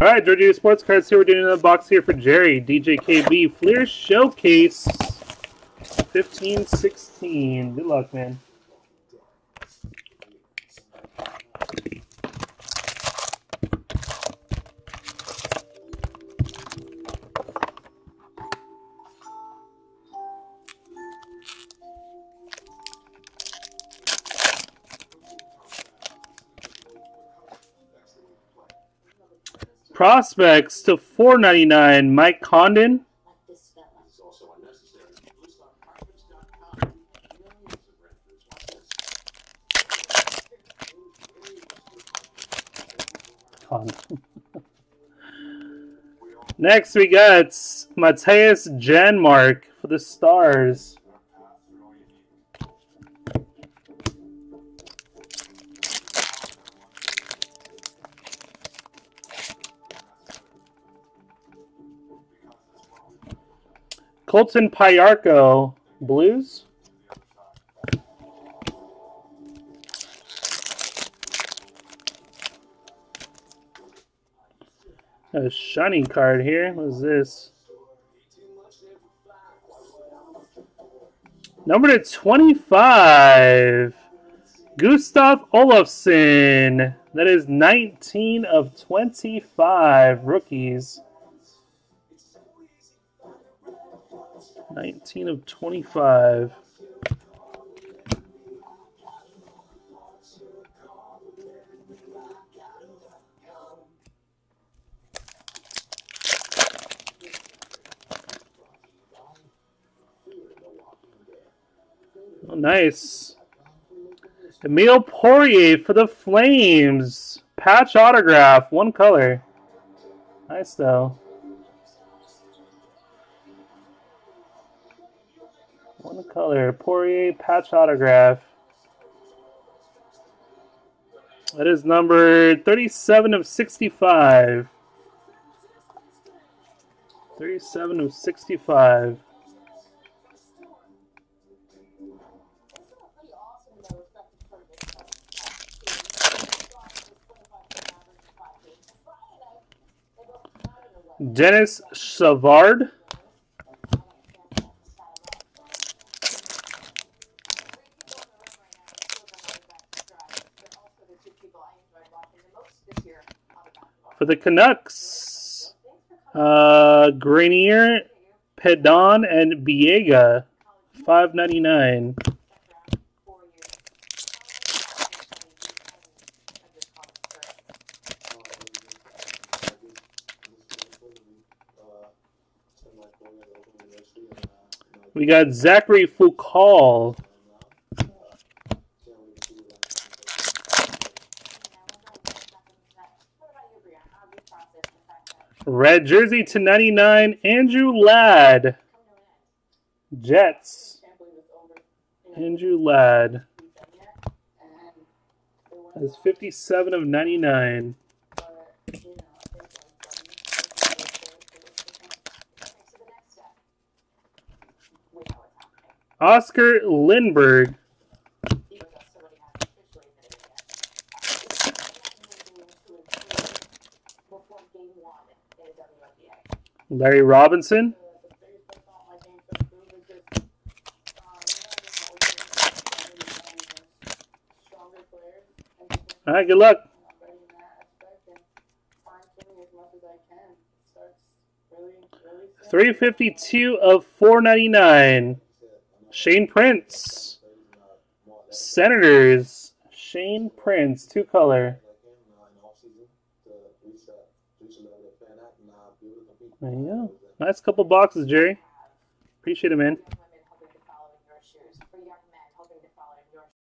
All right, Georgia Sports Cards here. We're doing another box here for Jerry. DJKB Fleer Showcase 1516. Good luck, man. Prospects to 4.99. Mike Condon. Next, we got Mattias Janmark for the Stars. Colton Parayko, Blues. A shiny card here. What is this? Number to 25. Gustav Olofsson. That is 19 of 25 rookies. 19 of 25. Oh, nice. Emile Poirier for the Flames. Patch autograph, one color. Nice though. One color. Poirier patch autograph. That is number 37 of 65. 37 of 65. Denis Savard. For the Canucks, uh, Grenier, Pedan, and Biega, five ninety nine. We got Zachary Fucale. Red jersey to 99, Andrew Ladd. Jets. Andrew Ladd. That's 57 of 99. Oscar Lindberg. Larry Robinson. All right, good luck. 352 of 499. Shane Prince. Senators. Shane Prince, two color. There you go. Nice couple boxes, Jerry. Appreciate it, man.